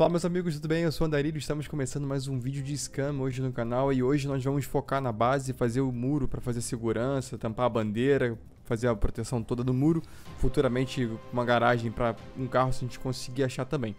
Fala meus amigos, tudo bem? Eu sou o Andarilho, estamos começando mais um vídeo de scam hoje no canal e hoje nós vamos focar na base, fazer o muro para fazer segurança, tampar a bandeira, fazer a proteção toda do muro, futuramente uma garagem para um carro se a gente conseguir achar também.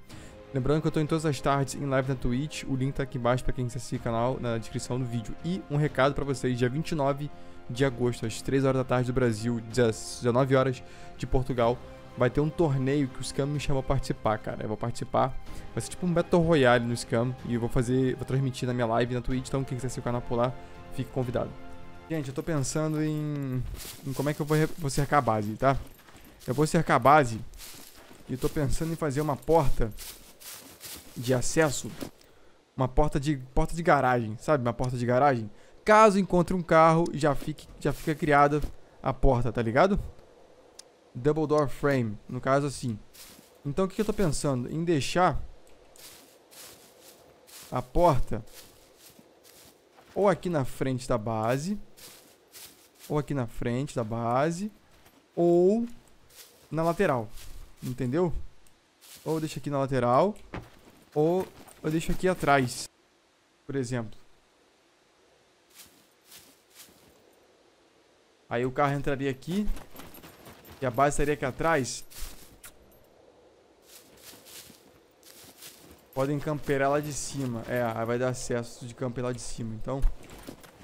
Lembrando que eu estou em todas as tardes em live na Twitch, o link tá aqui embaixo para quem quiser seguir o canal na descrição do vídeo. E um recado para vocês, dia 29 de agosto, às 3 horas da tarde do Brasil, 19 horas de Portugal, vai ter um torneio que o Scam me chamou pra participar, cara. Eu vou participar. Vai ser tipo um Battle Royale no Scam. E eu vou fazer. Vou transmitir na minha live na Twitch. Então quem quiser seguir o canal lá, fique convidado. Gente, eu tô pensando em, em como é que eu vou, vou cercar a base, tá? Eu vou cercar a base. E tô pensando em fazer uma porta de acesso. Uma porta de porta de garagem, sabe? Uma porta de garagem. Caso encontre um carro, já fique já fica criada a porta, tá ligado? Double door frame, no caso assim. Então o que eu tô pensando? Em deixar a porta ou aqui na frente da base, ou aqui na frente da base, ou na lateral, entendeu? Ou deixa aqui na lateral, ou eu deixo aqui atrás, por exemplo. Aí o carro entraria aqui, e a base estaria aqui atrás. Podem camperar lá de cima. É, aí vai dar acesso de camper lá de cima. Então,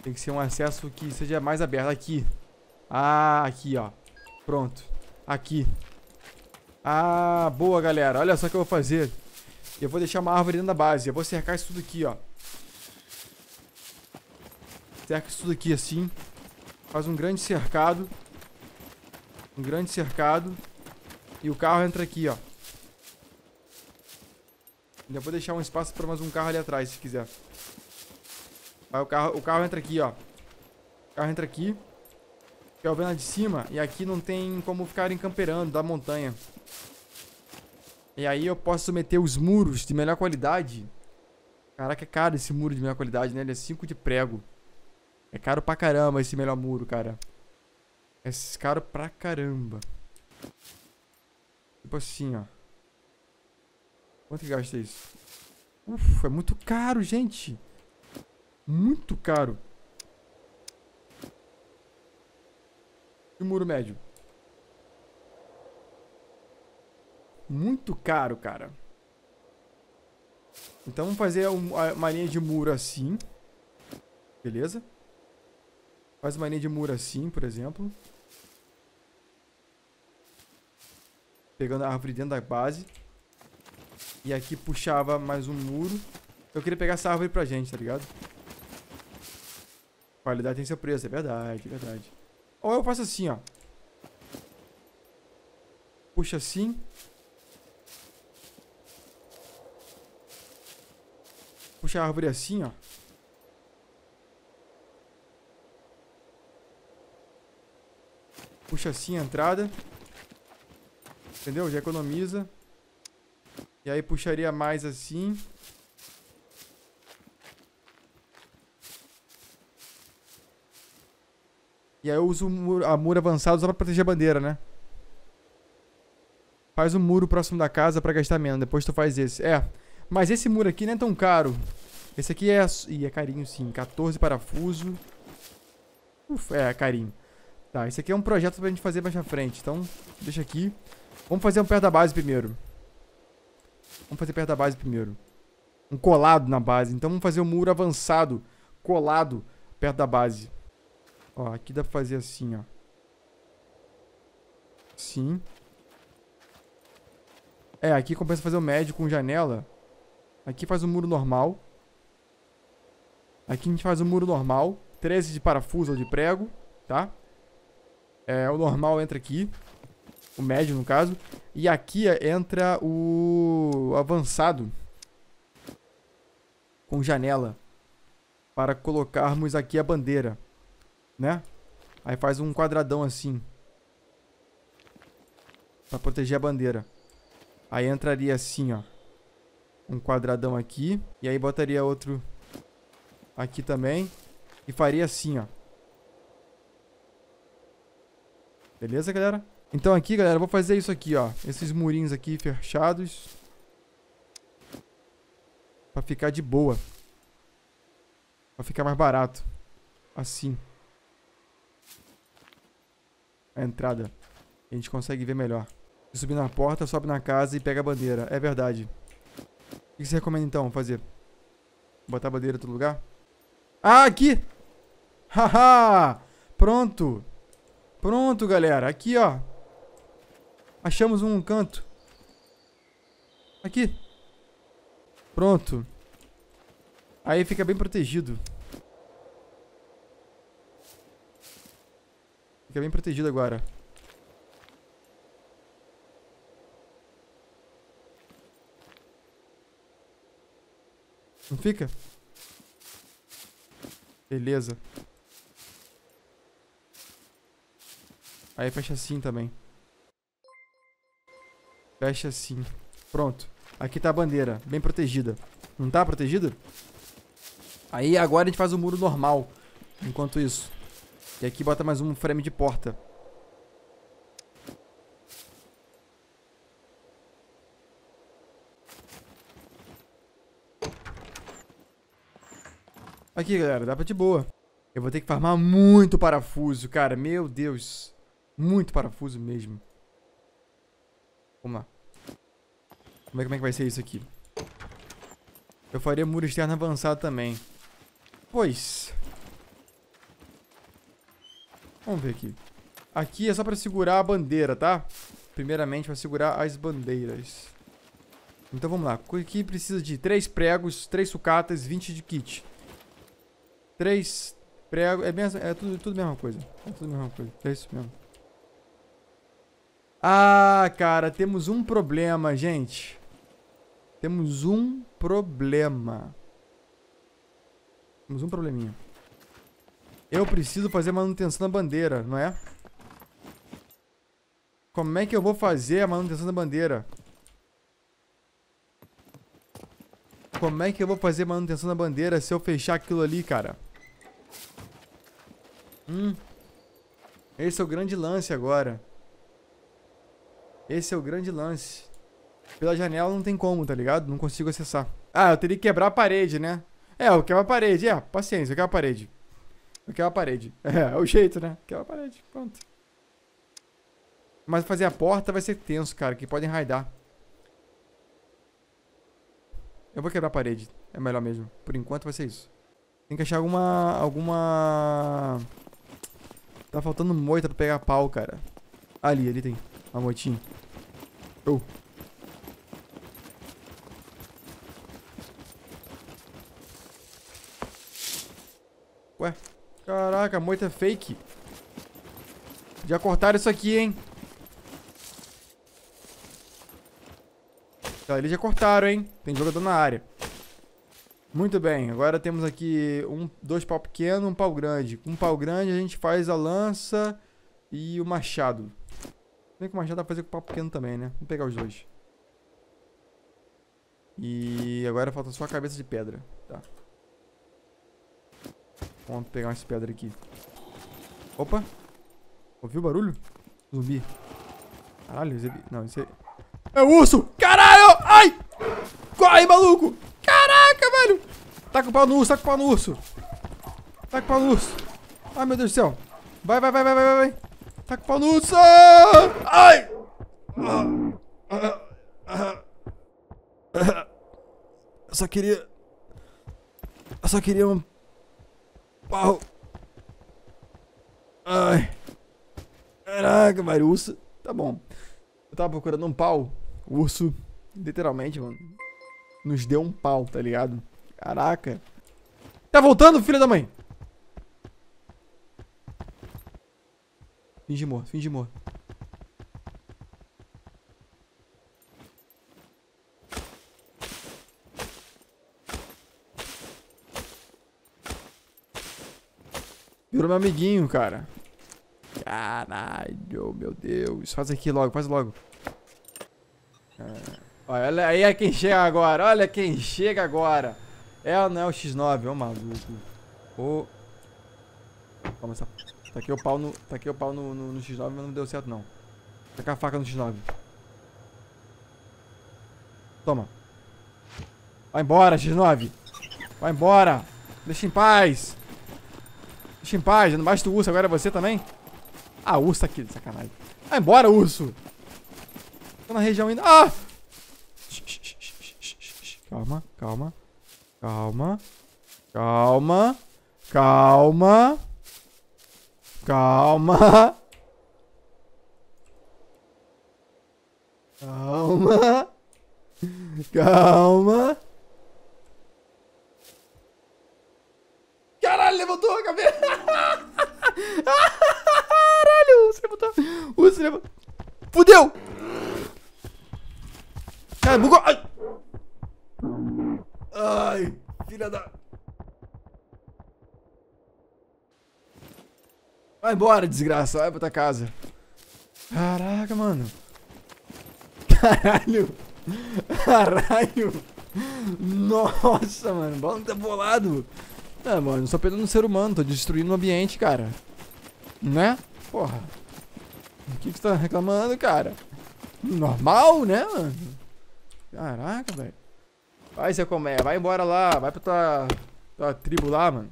tem que ser um acesso que seja mais aberto. Aqui. Ah, aqui, ó. Pronto. Aqui. Ah, boa, galera. Olha só o que eu vou fazer. Eu vou deixar uma árvore dentro da base. Eu vou cercar isso tudo aqui, ó. Cerca isso tudo aqui assim. Faz um grande cercado. Um grande cercado. E o carro entra aqui, ó. Ainda vou deixar um espaço para mais um carro ali atrás, se quiser. Aí o carro, o carro entra aqui, ó. O carro entra aqui. Que é o vendo de cima. E aqui não tem como ficar encamperando da montanha. E aí eu posso meter os muros de melhor qualidade. Caraca, é caro esse muro de melhor qualidade, né? Ele é 5 de prego. É caro pra caramba esse melhor muro, cara. É caro pra caramba. Tipo assim, ó. Quanto que gasta isso? Ufa, é muito caro, gente. Muito caro. E o muro médio? Muito caro, cara. Então vamos fazer uma linha de muro assim. Beleza? Faz uma linha de muro assim, por exemplo. Pegando a árvore dentro da base. E aqui puxava mais um muro. Eu queria pegar essa árvore pra gente, tá ligado? Qualidade tem seu preço, é verdade, é verdade. Ou eu faço assim, ó. Puxa assim. Puxa a árvore assim, ó. Puxa assim a entrada. Entendeu? Já economiza. E aí puxaria mais assim. E aí eu uso a muro avançado só pra proteger a bandeira, né? Faz um muro próximo da casa pra gastar menos. Depois tu faz esse. É. Mas esse muro aqui não é tão caro. Esse aqui é... Ih, é carinho sim. 14 parafuso. Ufa, é carinho. Tá, esse aqui é um projeto pra gente fazer mais pra frente. Então, deixa aqui. Vamos fazer um perto da base primeiro. Vamos fazer perto da base primeiro. Um colado na base. Então vamos fazer um muro avançado, colado, perto da base. Ó, aqui dá pra fazer assim, ó. Sim. É, aqui compensa fazer o médio com janela. Aqui faz um muro normal. Aqui a gente faz um muro normal. 13 de parafuso ou de prego, tá? É, o normal entra aqui. O médio, no caso. E aqui entra o avançado. Com janela. Para colocarmos aqui a bandeira. Né? Aí faz um quadradão assim. Para proteger a bandeira. Aí entraria assim, ó. Um quadradão aqui. E aí botaria outro aqui também. E faria assim, ó. Beleza, galera? Então aqui, galera, eu vou fazer isso aqui, ó. Esses murinhos aqui fechados. Pra ficar de boa. Pra ficar mais barato. Assim. A entrada. A gente consegue ver melhor. Subir na porta, sobe na casa e pega a bandeira. É verdade. O que você recomenda então fazer? Botar a bandeira em outro lugar? Ah, aqui! Haha! Pronto! Pronto, galera. Aqui, ó. Achamos um canto. Aqui. Pronto. Aí fica bem protegido. Fica bem protegido agora. Não fica? Beleza. Aí fecha assim também. Fecha assim. Pronto. Aqui tá a bandeira, bem protegida. Não tá protegida? Aí agora a gente faz o muro normal. Enquanto isso. E aqui bota mais um frame de porta. Aqui, galera, dá pra de boa. Eu vou ter que farmar muito parafuso, cara. Meu Deus. Muito parafuso mesmo. Vamos lá. Como é, como é que vai ser isso aqui? Eu faria muro externo avançado também. Pois. Vamos ver aqui. Aqui é só pra segurar a bandeira, tá? Primeiramente, pra segurar as bandeiras. Então vamos lá. Aqui precisa de 3 pregos, 3 sucatas, 20 de kit. 3 pregos. É, mesmo, é tudo, tudo a mesma coisa. É tudo a mesma coisa. É isso mesmo. Ah, cara, temos um problema, gente. Temos um problema. Temos um probleminha. Eu preciso fazer manutenção da bandeira, não é? Como é que eu vou fazer a manutenção da bandeira? Como é que eu vou fazer manutenção da bandeira se eu fechar aquilo ali, cara? Hum. Esse é o grande lance agora. Esse é o grande lance. Pela janela não tem como, tá ligado? Não consigo acessar. Ah, eu teria que quebrar a parede, né? É, eu quebro a parede. É, paciência, eu quebro a parede. Eu quebro a parede. É, é o jeito, né? Quebra a parede. Pronto. Mas fazer a porta vai ser tenso, cara. Que podem raidar. Eu vou quebrar a parede. É melhor mesmo. Por enquanto vai ser isso. Tem que achar alguma... Alguma... Tá faltando moita pra pegar pau, cara. Ali, ali tem. Uma moitinha. Oh. Ué. Caraca, a moita é fake. Já cortaram isso aqui, hein? Tá, eles já cortaram, hein? Tem jogador na área. Muito bem, agora temos aqui um, dois pau pequeno, um pau grande. Com um pau grande a gente faz a lança e o machado. Bem que o machado dá pra fazer com pau pequeno também, né? Vamos pegar os dois. E agora falta só a cabeça de pedra. Tá. Vamos pegar umas pedras aqui. Opa! Ouviu o barulho? Zumbi. Caralho, esse... Não, esse é... É o urso! Caralho! Ai! Corre, maluco! Caraca, velho! Com o pau no urso, com o pau no urso! Com o pau no urso! Ai, meu Deus do céu! Vai, vai, vai, vai, vai, vai! Tá com o pau! Ai! Eu só queria... Eu só queria um Pau. Ai. Caraca, velho. Urso. Tá bom. Eu tava procurando um pau. O urso, literalmente, mano. Nos deu um pau, tá ligado? Caraca. Tá voltando, filho da mãe? Finge morto, finge morto. Virou meu amiguinho, cara. Caralho, meu Deus. Faz aqui logo, faz logo. É. Olha aí é quem chega agora. Olha quem chega agora. É ou não é o X9? Ô maluco. Ô. Calma, essa... Aqui o pau no. Aqui o pau no, no, no X9, mas não deu certo não. Tá a faca no X9. Toma. Vai embora, X9. Vai embora. Deixa em paz. Deixa em paz. Não basta o urso, agora é você também? Ah, urso aqui, sacanagem. Vai embora, urso. Tô na região ainda. Ah! Calma, calma. Calma. Calma. Calma. Calma. Calma. Calma. Caralho, levantou a cabeça. Caralho, você levantou. Você levantou. Fudeu. Cara, bugou. Ai. Ai, filha da... Vai embora, desgraça. Vai pra tua casa. Caraca, mano. Caralho. Caralho. Nossa, mano. O balão tá bolado. É, mano, sou perdendo um ser humano. Tô destruindo o ambiente, cara. Né? Porra. O que, que você tá reclamando, cara? Normal, né, mano? Caraca, velho. Vai, Zé Comé. Vai embora lá. Vai pra tua, tua tribo lá, mano.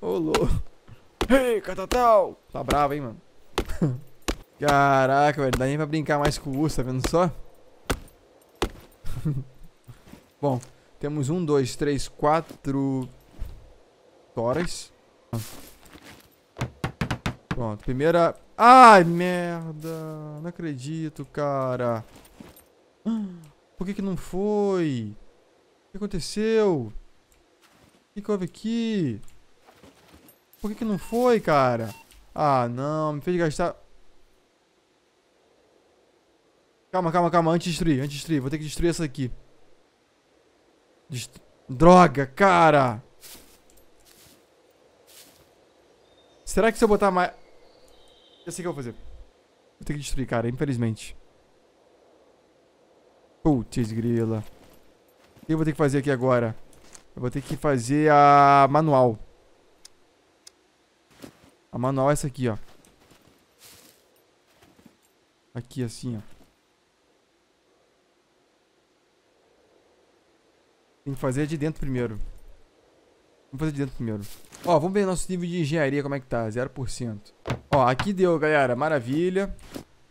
Ô, louco. Ei, hey, Catatal. Tá bravo, hein, mano. Caraca, velho. Dá nem pra brincar mais com o urso, tá vendo só? Bom, temos um, dois, três, quatro toras. Pronto, primeira... Ai, merda. Não acredito, cara. Por que que não foi? O que aconteceu? O que, que houve aqui? Por que que não foi, cara? Ah, não. Me fez gastar... Calma, calma, calma. Antes de destruir, antes de destruir. Vou ter que destruir essa aqui. Droga, cara! Será que se eu botar mais... Eu sei o que eu vou fazer. Vou ter que destruir, cara, infelizmente. Putz, grila. O que eu vou ter que fazer aqui agora? Eu vou ter que fazer a manual. A manual é essa aqui, ó. Aqui, assim, ó. Tem que fazer de dentro primeiro. Vamos fazer de dentro primeiro. Ó, vamos ver nosso nível de engenharia como é que tá. 0%. Ó, aqui deu, galera. Maravilha.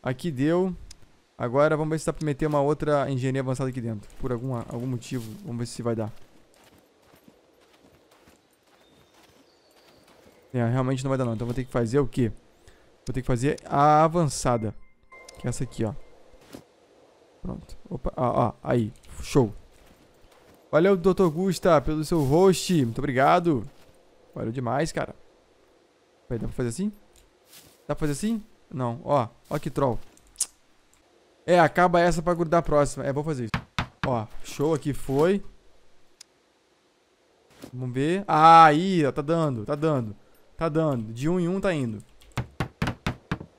Aqui deu. Agora vamos ver se dá pra meter uma outra engenharia avançada aqui dentro. Por algum, algum motivo. Vamos ver se vai dar. É, realmente não vai dar não. Então vou ter que fazer o quê? Vou ter que fazer a avançada. Que é essa aqui, ó. Pronto. Opa, ó, ó. Aí. Show. Valeu, Dr. Gusta, pelo seu host. Muito obrigado. Valeu demais, cara. Vai, dá pra fazer assim? Dá pra fazer assim? Não, ó. Ó que troll. É, acaba essa pra grudar a próxima. É, vou fazer isso. Ó, show aqui foi. Vamos ver. Ah, aí, ó, tá dando, tá dando. Tá dando. De um em um tá indo.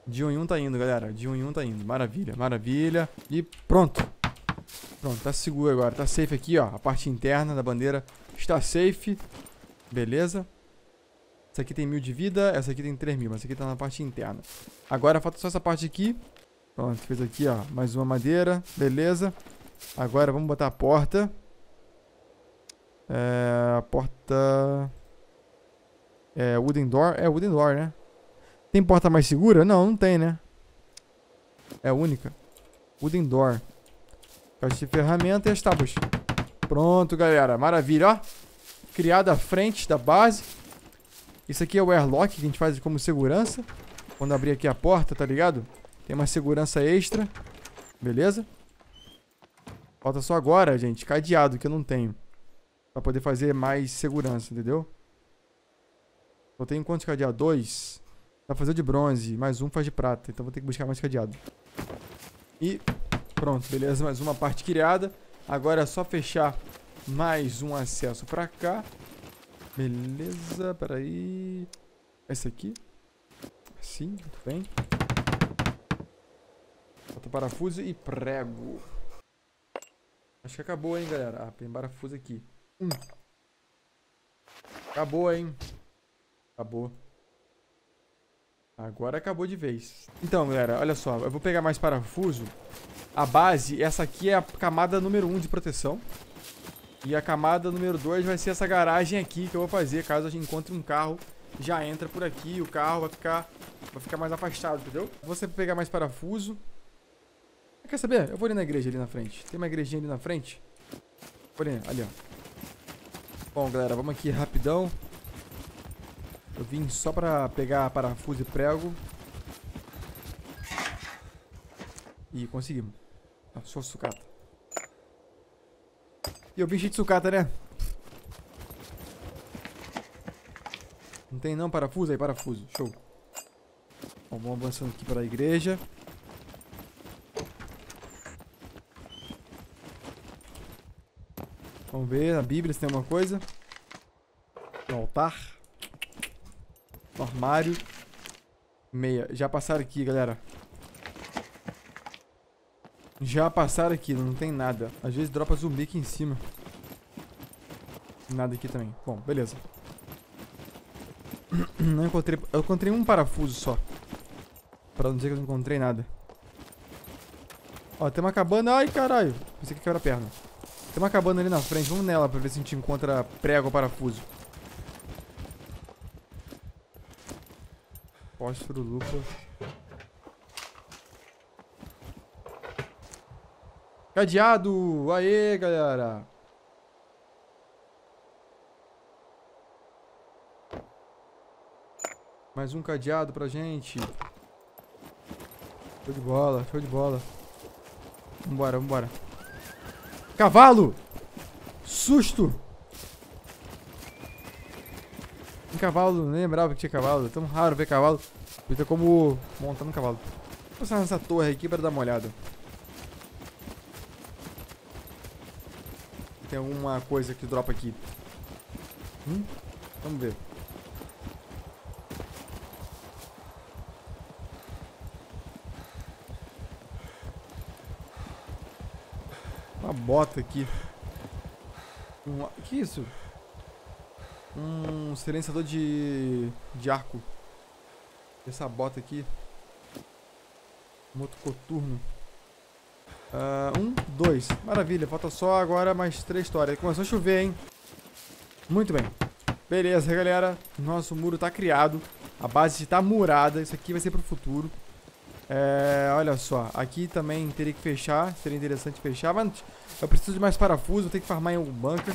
De um em um tá indo, galera. De um em um tá indo. Maravilha, maravilha. E pronto. Pronto, tá seguro agora. Tá safe aqui, ó. A parte interna da bandeira está safe. Beleza. Essa aqui tem mil de vida, essa aqui tem 3 mil, mas essa aqui tá na parte interna. Agora falta só essa parte aqui. Pronto, fez aqui, ó. Mais uma madeira. Beleza. Agora vamos botar a porta. É, a porta... É, wooden door. É, wooden door, né? Tem porta mais segura? Não, não tem, né? É única. Wooden door. Caixa de ferramenta e as tábuas. Pronto, galera. Maravilha, ó. Criada à frente da base. Isso aqui é o airlock que a gente faz como segurança. Quando abrir aqui a porta, tá ligado? Tem uma segurança extra. Beleza? Falta só agora, gente, cadeado, que eu não tenho. Pra poder fazer mais segurança, entendeu? Eu tenho quantos cadeados? Dois. Dá pra fazer de bronze. Mais um faz de prata. Então vou ter que buscar mais cadeado. E Pronto, beleza, mais uma parte criada. Agora é só fechar mais um acesso pra cá. Beleza, peraí. Esse aqui. Assim, muito bem. Bota parafuso e prego. Acho que acabou, hein, galera. Ah, tem parafuso aqui. Hum. Acabou, hein. Acabou. Agora acabou de vez. Então, galera, olha só. Eu vou pegar mais parafuso. A base, essa aqui é a camada número 1 um de proteção. E a camada número 2 vai ser essa garagem aqui que eu vou fazer. Caso a gente encontre um carro, já entra por aqui. O carro vai ficar, vai ficar mais afastado, entendeu? Você pegar mais parafuso. Quer saber? Eu vou ali na igreja ali na frente. Tem uma igrejinha ali na frente. Vou ali, ali ó. Bom, galera, vamos aqui rapidão. Eu vim só pra pegar parafuso e prego. E conseguimos. Ah, só sucata. E eu vim cheio de sucata, né? Não tem não parafuso? Aí, parafuso. Show. Bom, vamos avançando aqui para a igreja. Vamos ver na Bíblia se tem alguma coisa. No altar. No armário. Meia. Já passaram aqui, galera. Já passaram aqui, não tem nada. Às vezes dropa zumbi aqui em cima. Nada aqui também. Bom, beleza. Não encontrei... Eu encontrei um parafuso só. Pra não dizer que eu não encontrei nada. Ó, tem uma cabana... Ai, caralho. Pensei que quebra a perna. Tem uma cabana ali na frente. Vamos nela pra ver se a gente encontra prego ou parafuso. Fósforo, lupa... Cadeado! Aê, galera! Mais um cadeado pra gente. Show de bola, show de bola. Vambora, vambora. Cavalo! Susto! Tem cavalo, lembrava que tinha cavalo. É tão raro ver cavalo. Evita como montar um cavalo. Vou passar nessa torre aqui para dar uma olhada. tem alguma coisa que dropa aqui. Hum? Vamos ver. Uma bota aqui. Um, que isso? Um silenciador de, de arco. Essa bota aqui. Moto coturno. Uh, um, dois. Maravilha, falta só agora mais três histórias. Começou a chover, hein? Muito bem. Beleza, galera. Nosso muro tá criado. A base está murada. Isso aqui vai ser pro futuro. É, olha só. Aqui também teria que fechar. Seria interessante fechar. Mas eu preciso de mais parafuso. Eu tenho que farmar em algum bunker.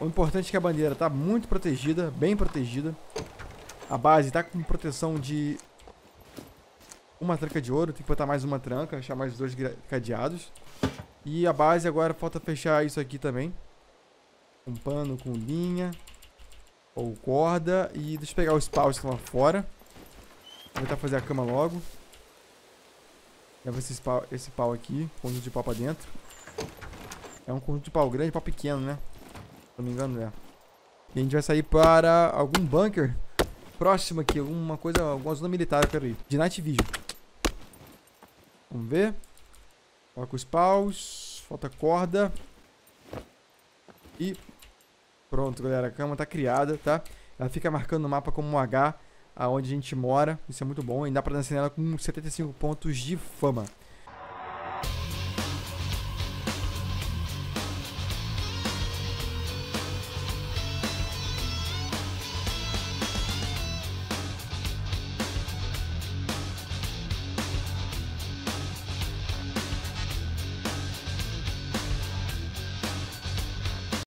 O importante é que a bandeira tá muito protegida. Bem protegida. A base tá com proteção de uma tranca de ouro, tem que botar mais uma tranca, achar mais dois cadeados. E a base agora falta fechar isso aqui também. Um pano com linha. Ou corda. E deixa eu pegar os paus que estão lá fora. Vou tentar fazer a cama logo. Leva esse pau, esse pau aqui, conjunto de pau pra dentro. É um conjunto de pau grande e pau pequeno, né? Não me engano, é. E a gente vai sair para algum bunker próximo aqui, alguma coisa, alguma zona militar, eu quero ir. De Night Vision. Vamos ver. Coloca os paus. Falta corda. E pronto, galera. A cama tá criada, tá? Ela fica marcando no mapa como um H, aonde a gente mora. Isso é muito bom. E dá pra dançar nela com 75 pontos de fama.